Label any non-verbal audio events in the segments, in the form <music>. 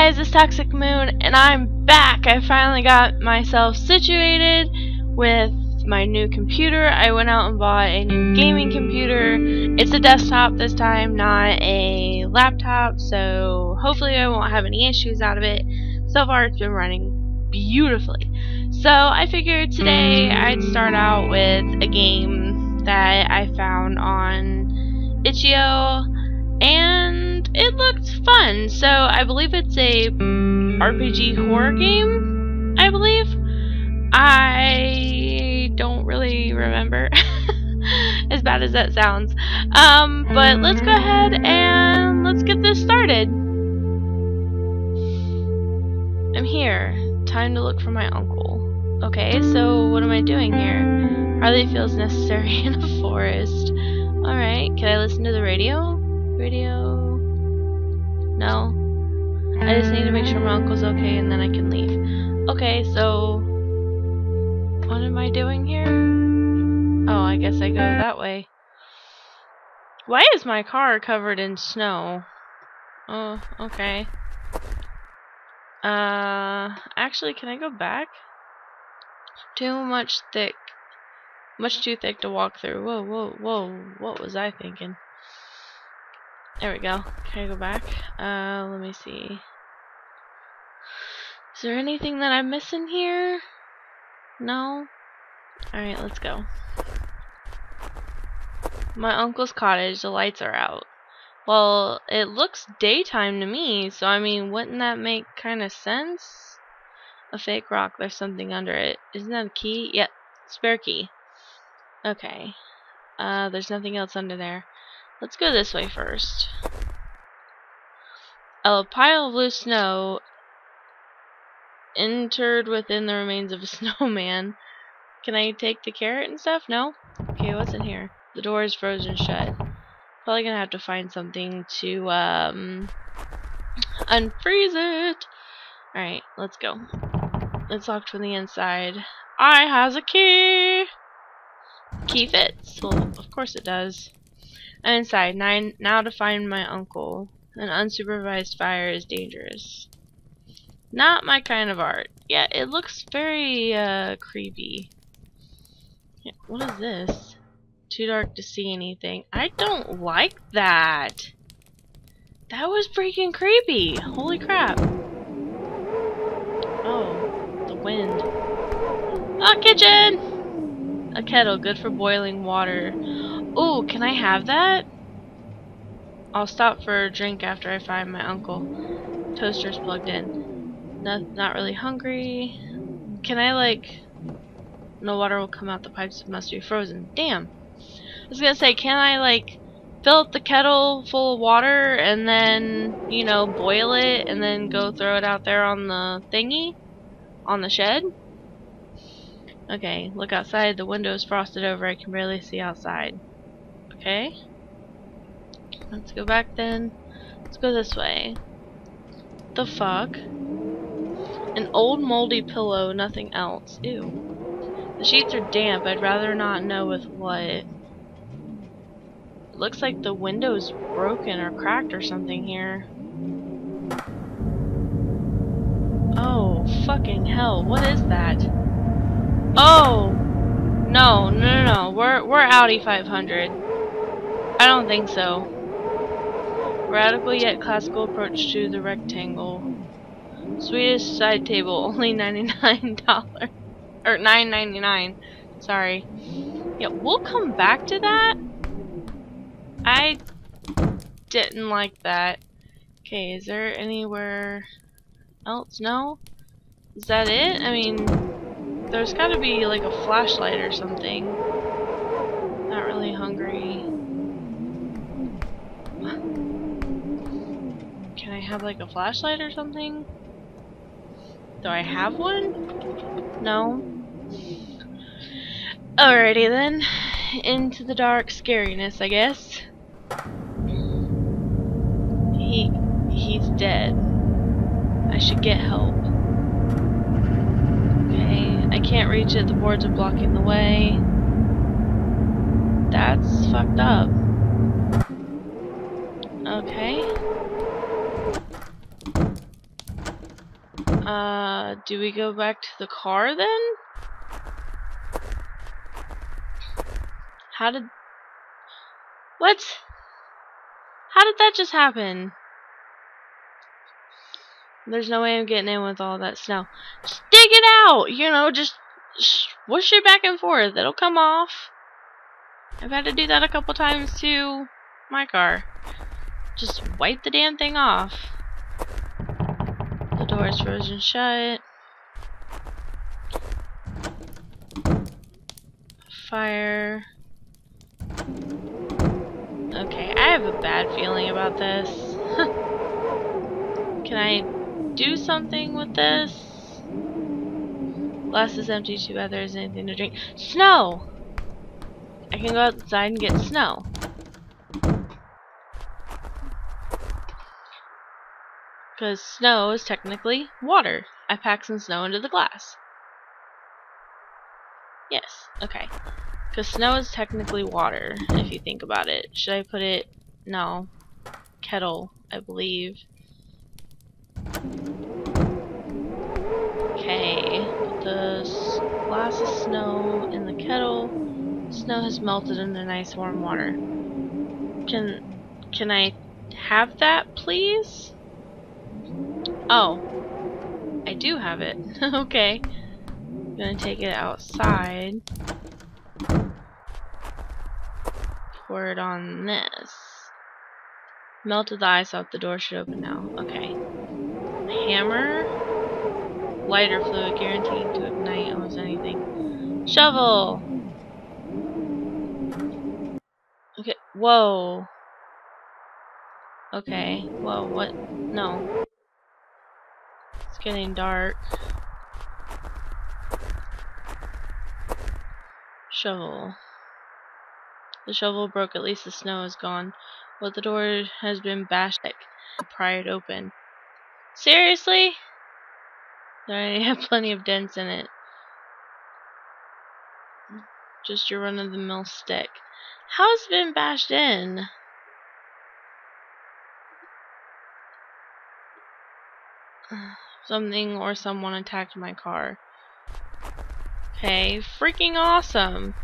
guys, it's Toxic Moon, and I'm back. I finally got myself situated with my new computer. I went out and bought a new gaming computer. It's a desktop this time, not a laptop, so hopefully I won't have any issues out of it. So far it's been running beautifully. So I figured today I'd start out with a game that I found on itch.io, fun. So I believe it's a RPG horror game. I believe. I don't really remember. <laughs> as bad as that sounds. Um, but let's go ahead and let's get this started. I'm here. Time to look for my uncle. Okay, so what am I doing here? Hardly feels necessary <laughs> in a forest. Alright, can I listen to the radio? Radio. No. I just need to make sure my uncle's okay and then I can leave. Okay, so... What am I doing here? Oh, I guess I go that way. Why is my car covered in snow? Oh, okay. Uh, actually, can I go back? Too much thick. Much too thick to walk through. Whoa, whoa, whoa. What was I thinking? There we go. Can I go back? Uh, let me see. Is there anything that I'm missing here? No? Alright, let's go. My uncle's cottage, the lights are out. Well, it looks daytime to me, so I mean, wouldn't that make kind of sense? A fake rock, there's something under it. Isn't that a key? Yep, spare key. Okay. Uh, there's nothing else under there. Let's go this way first. A pile of loose snow entered within the remains of a <laughs> snowman. Can I take the carrot and stuff? No? Okay, what's in here? The door is frozen shut. Probably gonna have to find something to, um, unfreeze it. Alright, let's go. It's locked from the inside. I has a key! Key fits. Well, of course it does. I'm inside. Nine, now to find my uncle. An unsupervised fire is dangerous. Not my kind of art. Yeah, it looks very uh, creepy. Yeah, what is this? Too dark to see anything. I don't like that. That was freaking creepy. Holy crap. Oh, the wind. Ah, kitchen! A kettle, good for boiling water. Ooh, can I have that? I'll stop for a drink after I find my uncle. Toaster's plugged in. Not, not really hungry. Can I, like... No water will come out, the pipes must be frozen. Damn. I was gonna say, can I, like, fill up the kettle full of water and then, you know, boil it and then go throw it out there on the thingy? On the shed? Okay, look outside. The window is frosted over. I can barely see outside. Okay. Let's go back then. Let's go this way. The fuck? An old moldy pillow, nothing else. Ew. The sheets are damp. I'd rather not know with what. It looks like the window's broken or cracked or something here. Oh, fucking hell. What is that? Oh! No, no, no, no. We're, we're Audi 500. I don't think so. Radical yet classical approach to the rectangle. Swedish side table, <laughs> only $99. Or $9.99. Sorry. Yeah, we'll come back to that. I didn't like that. Okay, is there anywhere else? No? Is that it? I mean, there's gotta be like a flashlight or something. Not really hungry. Can I have like a flashlight or something? Do I have one? No. Alrighty then. Into the dark scariness, I guess. He he's dead. I should get help. Okay, I can't reach it, the boards are blocking the way. That's fucked up. Uh, do we go back to the car then? How did... What? How did that just happen? There's no way I'm getting in with all that snow. Just dig it out! You know, just swoosh it back and forth. It'll come off. I've had to do that a couple times to my car. Just wipe the damn thing off. The door frozen shut. Fire. Okay, I have a bad feeling about this. <laughs> Can I do something with this? Glass is empty, too bad there isn't anything to drink. Snow! I can go outside and get snow. Because snow is technically water. I pack some snow into the glass. Yes, okay. Because snow is technically water, if you think about it. Should I put it... No. Kettle, I believe. Okay, put the glass of snow in the kettle. Snow has melted into nice warm water. Can can I have that, please? Oh. I do have it. <laughs> okay. I'm gonna take it outside. Pour it on this. Melted the ice off. The door should open now. Okay. Hammer. Lighter fluid guaranteed to ignite almost anything. Shovel! Okay, whoa. Okay, whoa, what? No. Getting dark. Shovel. The shovel broke, at least the snow is gone. But the door has been bashed pry it open. Seriously? I already have plenty of dents in it. Just your run-of-the-mill stick. How's it been bashed in? Something or someone attacked my car. Okay, freaking awesome.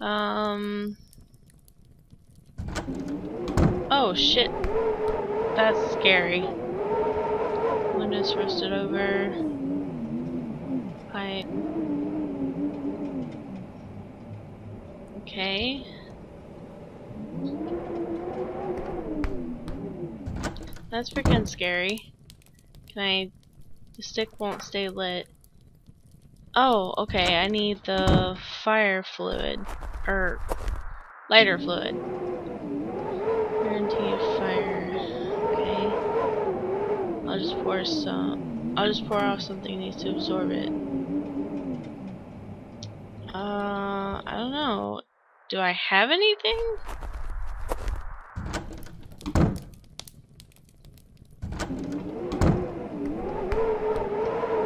Um. Oh shit. That's scary. Windows rusted over. Pipe. Okay. That's freaking scary. Can I... The stick won't stay lit. Oh, okay, I need the fire fluid. Or... Lighter fluid. Guarantee of fire. Okay. I'll just pour some... I'll just pour off something needs to absorb it. Uh, I don't know. Do I have anything?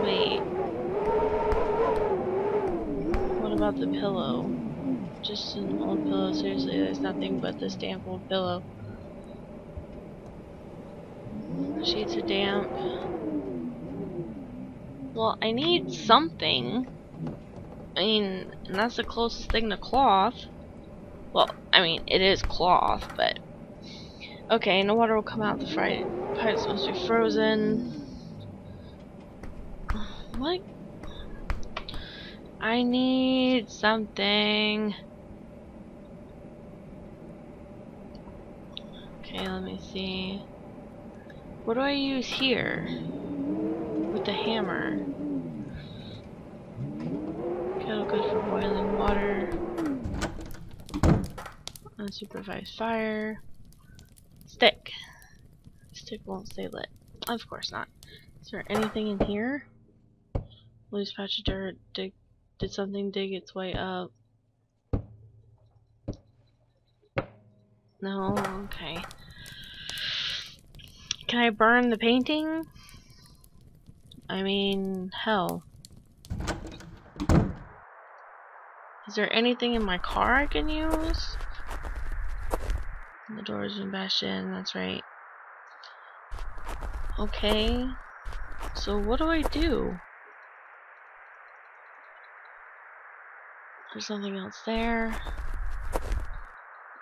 Wait. What about the pillow? Just an old pillow. Seriously, there's nothing but this damp old pillow. Sheets are damp. Well, I need something. I mean, and that's the closest thing to cloth. Well, I mean, it is cloth, but... Okay, no water will come out. The fried pipe's supposed to be frozen. What? I need something. Okay, let me see. What do I use here? With the hammer. Kettle good for boiling water. Unsupervised fire. Stick. Stick won't stay lit. Of course not. Is there anything in here? Loose patch of dirt. Dig, did something dig its way up? No? Okay. Can I burn the painting? I mean, hell. Is there anything in my car I can use? The door's been bashed in, that's right. Okay. So what do I do? There's nothing else there.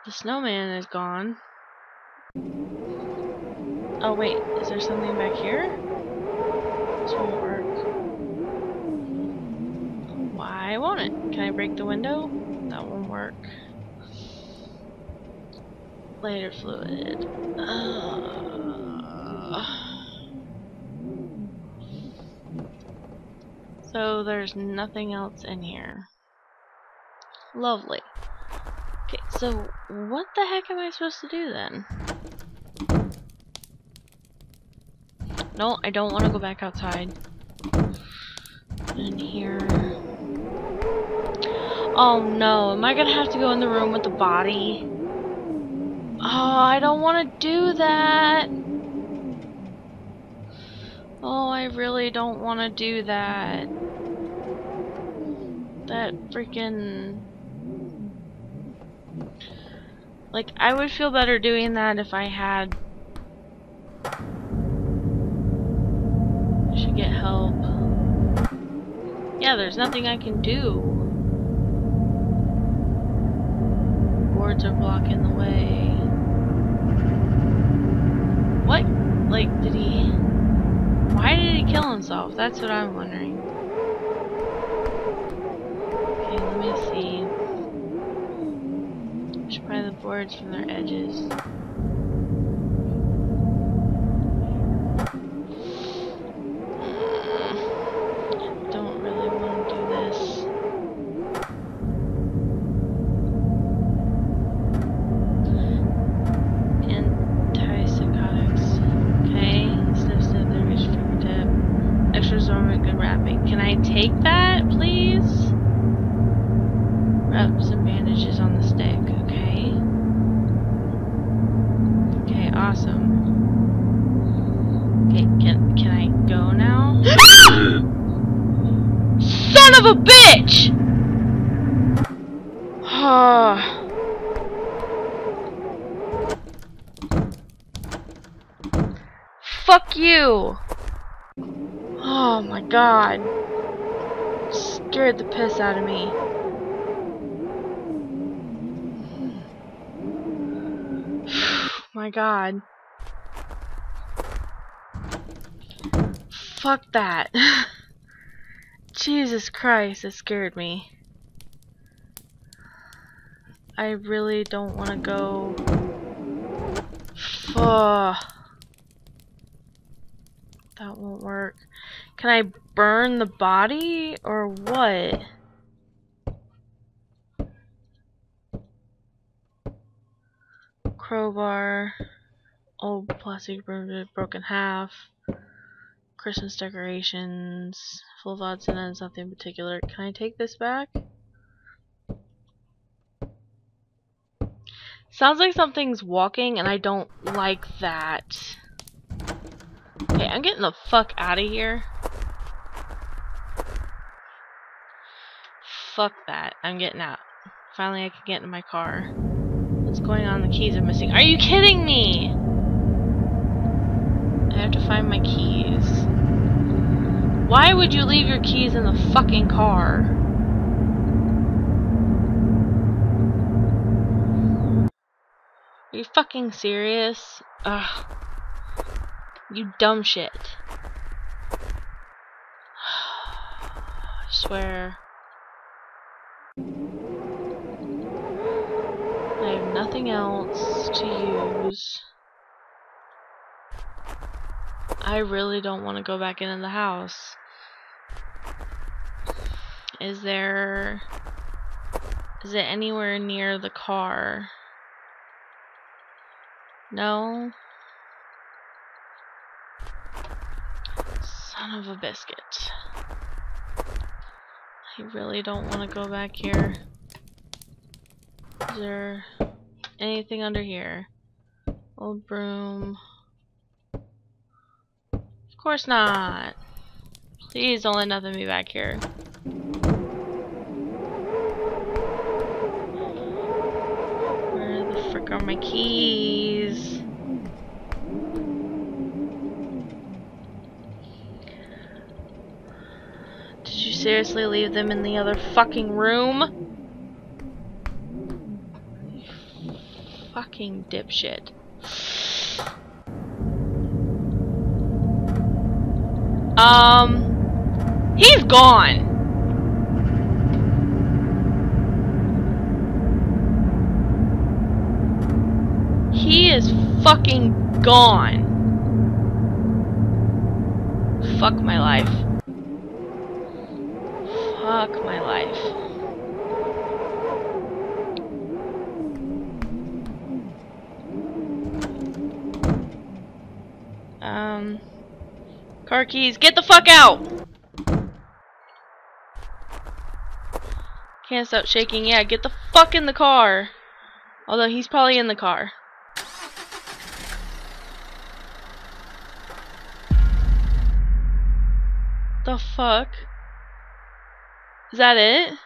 The snowman is gone. Oh wait, is there something back here? This won't work. Why won't it? Can I break the window? That won't work. Lighter fluid. Uh, so there's nothing else in here. Lovely. Okay, so what the heck am I supposed to do then? No, I don't want to go back outside. In here. Oh no, am I gonna have to go in the room with the body? Oh, I don't want to do that. Oh, I really don't want to do that. That freaking... Like, I would feel better doing that if I had... I should get help. Yeah, there's nothing I can do. Boards are blocking the way. What? Like, did he... Why did he kill himself? That's what I'm wondering. Okay, let me see. Should pry the boards from their edges. Don't really want to do this. Antipsychotics. Okay, sniff sniff the reach fingertip. Extra zormic good wrapping. Can I take that, please? Wrap some bandages on the stick, okay? Okay, awesome. Okay, can can I go now? Son of a bitch! Ah. Fuck you! Oh my god. Scared the piss out of me. <sighs> my god. Fuck that. <laughs> Jesus Christ, it scared me. I really don't want to go. Fuck. That won't work. Can I burn the body or what? Crowbar, old plastic broken half, Christmas decorations, full of odds and ends, nothing in particular. Can I take this back? Sounds like something's walking and I don't like that. Okay, I'm getting the fuck out of here. Fuck that. I'm getting out. Finally I can get in my car. What's going on? The keys are missing. Are you kidding me? I have to find my keys. Why would you leave your keys in the fucking car? Are you fucking serious? Ugh. You dumb shit. <sighs> I swear. I have nothing else to use. I really don't want to go back into the house. Is there... Is it anywhere near the car? No? Son of a biscuit. I really don't want to go back here. Is there anything under here? Old broom. Of course not. Please don't let nothing be back here. Where the frick are my keys? Did you seriously leave them in the other fucking room? fucking dipshit. Um, he's gone. He is fucking gone. Fuck my life. Fuck my life. Um, car keys, get the fuck out! Can't stop shaking. Yeah, get the fuck in the car. Although he's probably in the car. The fuck? Is that it?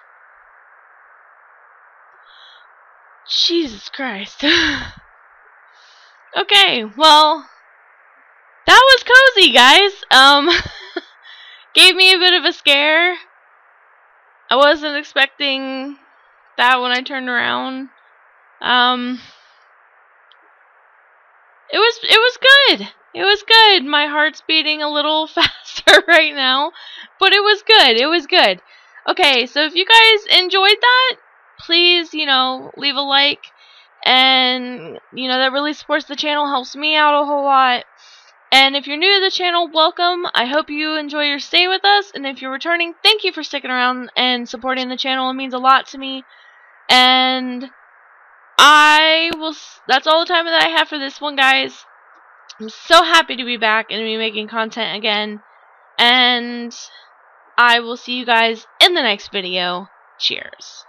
Jesus Christ. <laughs> okay, well, that was cozy, guys. Um, <laughs> gave me a bit of a scare. I wasn't expecting that when I turned around. Um, it was it was good. It was good. My heart's beating a little <laughs> faster right now, but it was good. It was good. Okay, so if you guys enjoyed that, please, you know, leave a like and you know that really supports the channel, helps me out a whole lot. And if you're new to the channel, welcome. I hope you enjoy your stay with us. And if you're returning, thank you for sticking around and supporting the channel. It means a lot to me. And I will, that's all the time that I have for this one, guys. I'm so happy to be back and be making content again. And I will see you guys in the next video. Cheers.